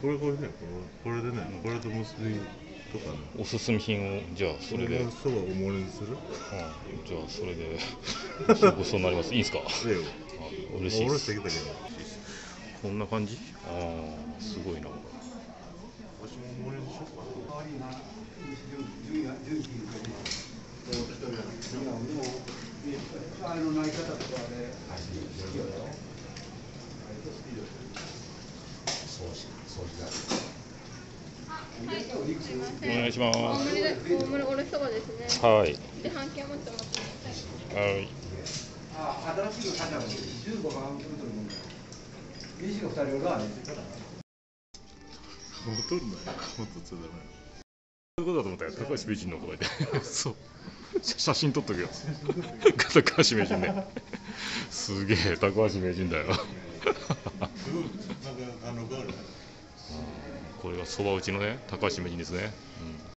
これこれねこれこれでね、これと結びとかね。おすすめ品をじゃあそれで、うん、そばおもりにする？じゃあそれで ごちそうになります。いいんですか？ええ嬉しいです。こんな感じ？ああすごいな。わしもおもりにしようかあのない方とかで、お願いしま大す。はいで半券持ってます。はいあ新しいの方も15番来ると思うんだよ。飯が2人おるわね。戻るなよ戻っちゃダメそういうことだと思ったよ高橋名人の声でそう写写真撮っとくよ高橋名人ねすげえ高橋名人だよこれがそば打ちのね高橋名人ですね、